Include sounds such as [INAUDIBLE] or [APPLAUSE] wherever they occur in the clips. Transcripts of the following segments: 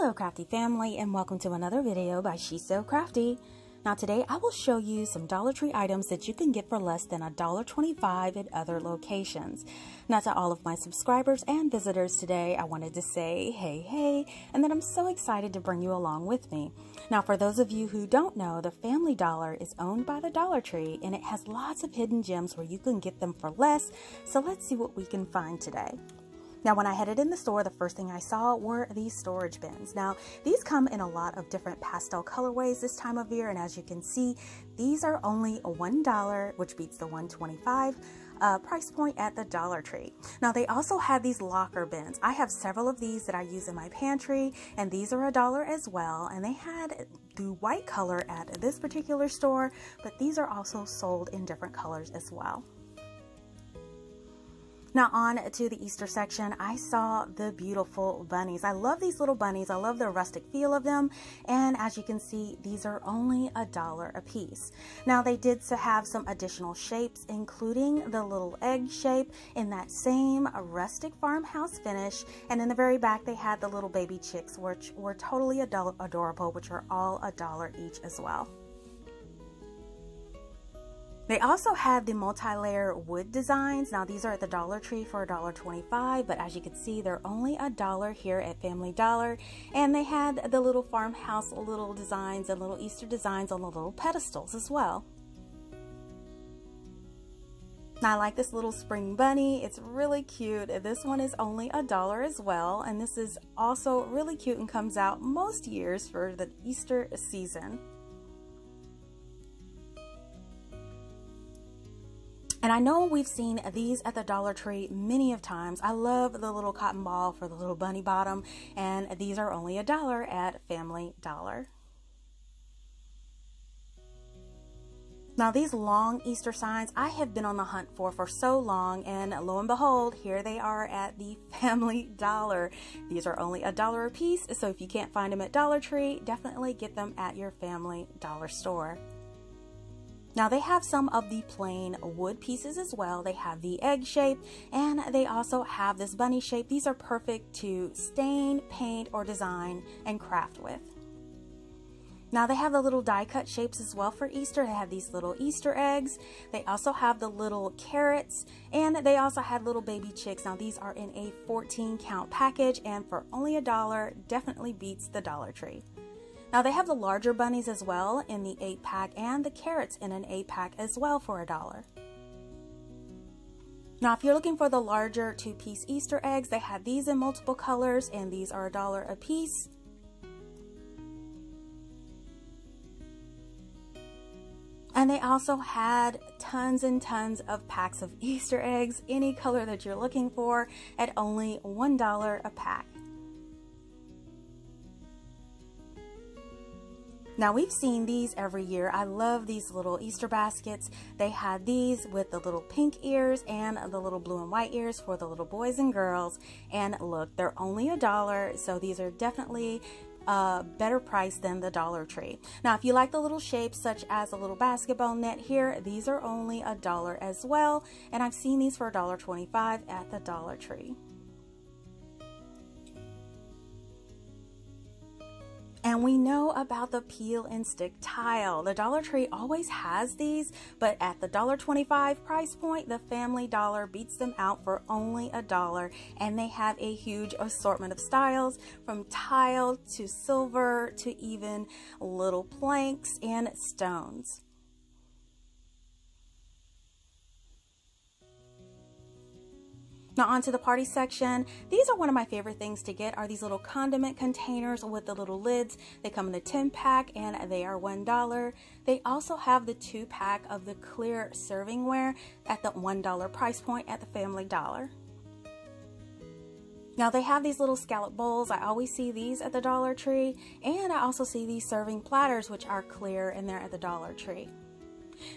Hello crafty family and welcome to another video by She's So CraftDee. Now today I will show you some Dollar Tree items that you can get for less than $1.25 at other locations. Now to all of my subscribers and visitors today, I wanted to say hey hey and that I'm so excited to bring you along with me. Now for those of you who don't know, the Family Dollar is owned by the Dollar Tree and it has lots of hidden gems where you can get them for less. So let's see what we can find today. Now, when I headed in the store, the first thing I saw were these storage bins. Now, these come in a lot of different pastel colorways this time of year, and as you can see, these are only $1, which beats the 125 uh, price point at the Dollar Tree. Now, they also have these locker bins. I have several of these that I use in my pantry, and these are a dollar as well. And they had the white color at this particular store, but these are also sold in different colors as well. Now on to the Easter section, I saw the beautiful bunnies. I love these little bunnies. I love the rustic feel of them. And as you can see, these are only a dollar a piece. Now they did have some additional shapes, including the little egg shape in that same rustic farmhouse finish. And in the very back, they had the little baby chicks, which were totally adorable, which are all a dollar each as well. They also have the multi-layer wood designs. Now these are at the Dollar Tree for $1.25, but as you can see, they're only a dollar here at Family Dollar. And they had the little farmhouse little designs and little Easter designs on the little pedestals as well. Now I like this little spring bunny. It's really cute. This one is only a dollar as well. And this is also really cute and comes out most years for the Easter season. And I know we've seen these at the Dollar Tree many of times. I love the little cotton ball for the little bunny bottom, and these are only a dollar at Family Dollar. Now these long Easter signs I have been on the hunt for for so long and lo and behold here they are at the [LAUGHS] Family Dollar. These are only a dollar a piece so if you can't find them at Dollar Tree definitely get them at your Family Dollar store. Now they have some of the plain wood pieces as well. They have the egg shape and they also have this bunny shape. These are perfect to stain, paint, or design and craft with. Now they have the little die cut shapes as well for Easter. They have these little Easter eggs. They also have the little carrots and they also had little baby chicks. Now these are in a 14 count package and for only a dollar definitely beats the Dollar Tree. Now they have the larger bunnies as well in the 8 pack and the carrots in an 8 pack as well for a dollar. Now if you're looking for the larger two piece Easter eggs, they have these in multiple colors and these are a dollar a piece. And they also had tons and tons of packs of Easter eggs, any color that you're looking for, at only $1 a pack. Now we've seen these every year. I love these little Easter baskets. They had these with the little pink ears and the little blue and white ears for the little boys and girls. And look, they're only a dollar, so these are definitely a better price than the Dollar Tree. Now, if you like the little shapes, such as a little basketball net here, these are only a dollar as well. And I've seen these for $1.25 at the Dollar Tree. And we know about the peel and stick tile. The Dollar Tree always has these, but at the $1.25 price point, the Family Dollar beats them out for only a dollar. And they have a huge assortment of styles from tile to silver to even little planks and stones. Now onto the party section. These are one of my favorite things to get are these little condiment containers with the little lids. They come in the 10 pack and they are $1. They also have the 2 pack of the clear servingware at the $1 price point at the Family Dollar. Now they have these little scallop bowls. I always see these at the Dollar Tree. And I also see these serving platters which are clear and they're at the Dollar Tree.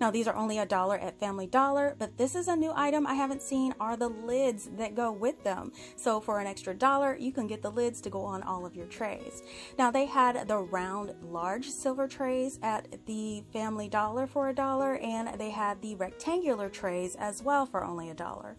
Now these are only a dollar at Family Dollar, but this is a new item I haven't seen are the lids that go with them. So for an extra dollar, you can get the lids to go on all of your trays. Now they had the round large silver trays at the Family Dollar for a dollar and they had the rectangular trays as well for only a dollar.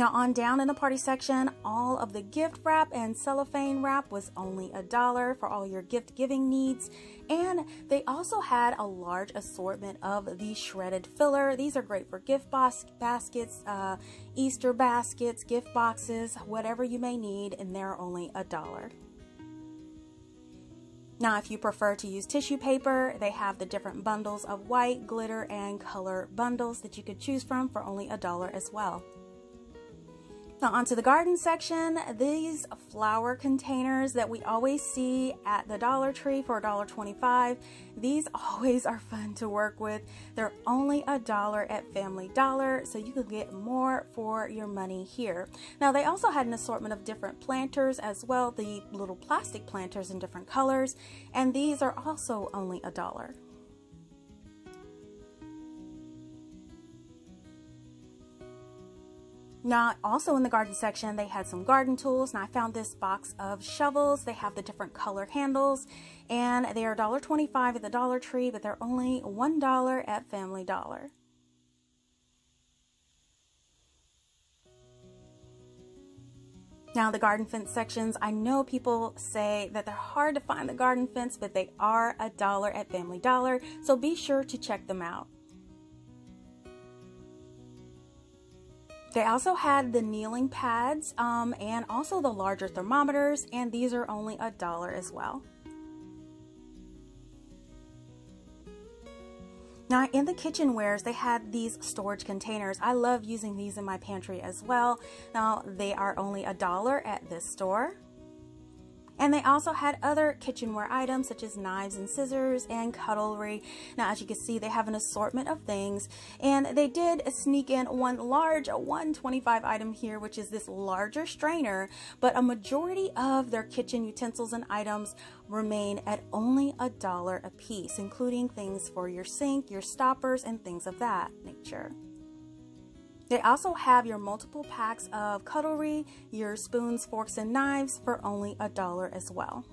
Now, on down in the party section, all of the gift wrap and cellophane wrap was only a dollar for all your gift giving needs. And they also had a large assortment of the shredded filler. These are great for gift bas- baskets, uh, Easter baskets, gift boxes, whatever you may need, and they're only a dollar. Now, if you prefer to use tissue paper, they have the different bundles of white, glitter, and color bundles that you could choose from for only a dollar as well. Now onto the garden section, these flower containers that we always see at the Dollar Tree for $1.25, these [LAUGHS] always are fun to work with. They're only a dollar at Family Dollar, so you can get more for your money here. Now they also had an assortment of different planters as well, the little plastic planters in different colors, and these are also only a dollar. Now, also in the garden section, they had some garden tools, and I found this box of shovels. They have the different color handles, and they are $1.25 at the Dollar Tree, but they're only $1 at Family Dollar. Now, the garden fence sections, I know people say that they're hard to find the garden fence, but they are a dollar at Family Dollar, so be sure to check them out. They also had the kneeling pads um, and also the larger thermometers, and these are only a dollar as well. Now, in the kitchenwares, they had these storage containers. I love using these in my pantry as well. Now, they are only a dollar at this store. And they also had other kitchenware items such as knives and scissors and cutlery. Now, as you can see, they have an assortment of things. And they did sneak in one large 125 item here, which is this larger strainer. But a majority of their kitchen utensils and items remain at only a dollar a piece, including things for your sink, your stoppers, and things of that nature. They also have your multiple packs of cutlery, your spoons, forks, and knives for only a dollar as well.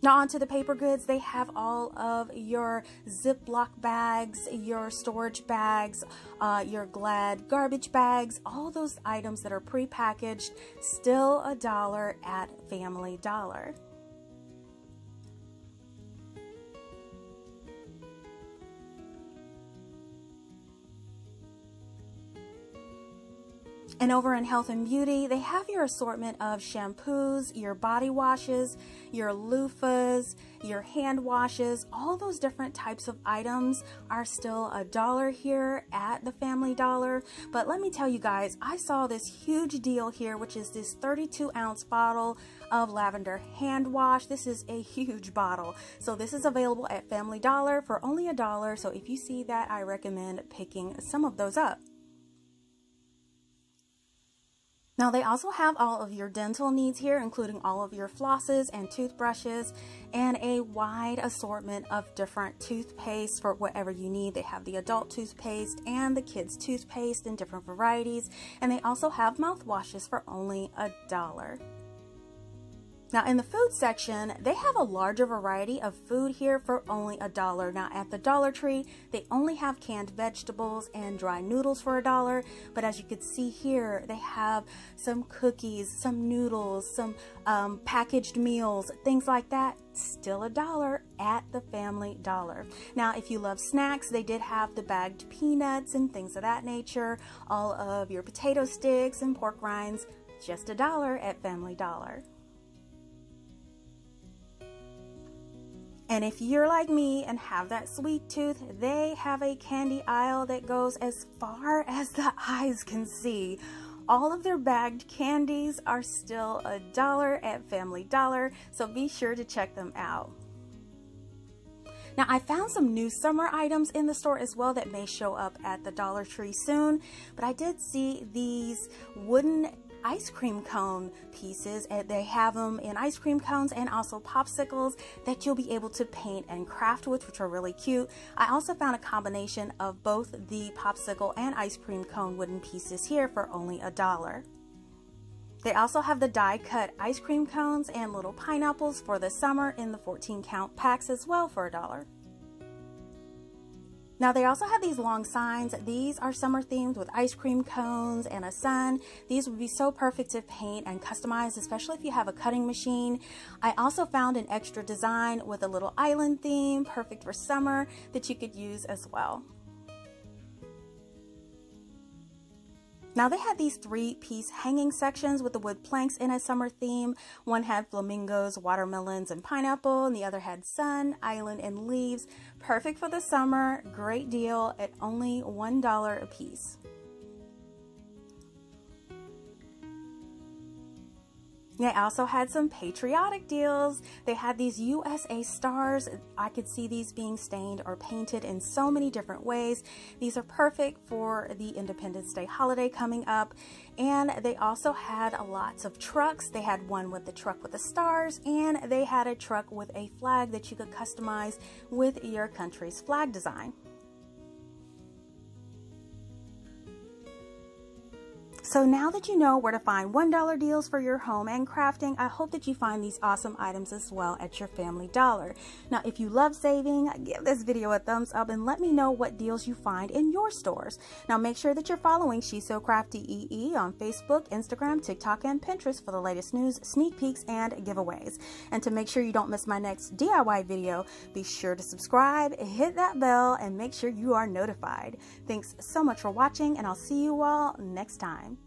Now onto the paper goods, they have all of your Ziploc bags, your storage bags, uh, your Glad garbage bags, all those items that are pre-packaged, still a dollar at Family Dollar. And over in Health and Beauty, they have your assortment of shampoos, your body washes, your loofahs, your hand washes, all those different types of items are still a dollar here at the Family Dollar. But let me tell you guys, I saw this huge deal here, which is this 32 ounce bottle of lavender hand wash. This is a huge bottle. So this is available at Family Dollar for only a dollar. So if you see that, I recommend picking some of those up. Now they also have all of your dental needs here, including all of your flosses and toothbrushes and a wide assortment of different toothpaste for whatever you need. They have the adult toothpaste and the kids toothpaste in different varieties. And they also have mouthwashes for only a dollar. Now in the food section, they have a larger variety of food here for only a dollar. Now at the Dollar Tree, they only have canned vegetables and dry noodles for a dollar. But as you can see here, they have some cookies, some noodles, some um, packaged meals, things like that. Still a dollar at the Family Dollar. Now, if you love snacks, they did have the bagged peanuts and things of that nature. All of your potato sticks and pork rinds, just a dollar at Family Dollar. And if you're like me and have that sweet tooth, they have a candy aisle that goes as far [LAUGHS] as the eyes can see. All of their bagged candies are still a dollar at Family Dollar, so be sure to check them out. Now, I found some new summer items in the store as well that may show up at the Dollar Tree soon, but I did see these wooden ice cream cone pieces and they have them in ice cream cones and also popsicles that you'll be able to paint and craft with which are really cute. I also found a combination of both the popsicle and ice cream cone wooden pieces here for only a dollar. They also have the die cut ice cream cones and little pineapples for the summer in the 14 count packs as well for a dollar. Now they also have these long signs. These are summer themed with ice cream cones and a sun. These would be so perfect to paint and customize, especially if you have a cutting machine. I also found an extra design with a little island theme, perfect for summer, that you could use as well. Now they had these three piece hanging sections with the wood planks in a summer theme. One had flamingos, watermelons, and pineapple, and the other had sun, island, and leaves. Perfect for the summer, great deal at only $1 a piece. They also had some patriotic deals. They had these USA stars. I could see these being stained or painted in so many different ways. These are perfect for the Independence Day holiday coming up. And they also had lots of trucks. They had one with the truck with the stars, and they had a truck with a flag that you could customize with your country's flag design. So now that you know where to find $1 deals for your home and crafting, I hope that you find these awesome items as well at your Family Dollar. Now, if you love saving, give this video a thumbs up and let me know what deals you find in your stores. Now, make sure that you're following She's So Crafty EE on Facebook, Instagram, TikTok, and Pinterest for the latest news, sneak peeks, and giveaways. And to make sure you don't miss my next DIY video, be sure to subscribe, hit that bell, and make sure you are notified. Thanks so much for watching, and I'll see you all next time.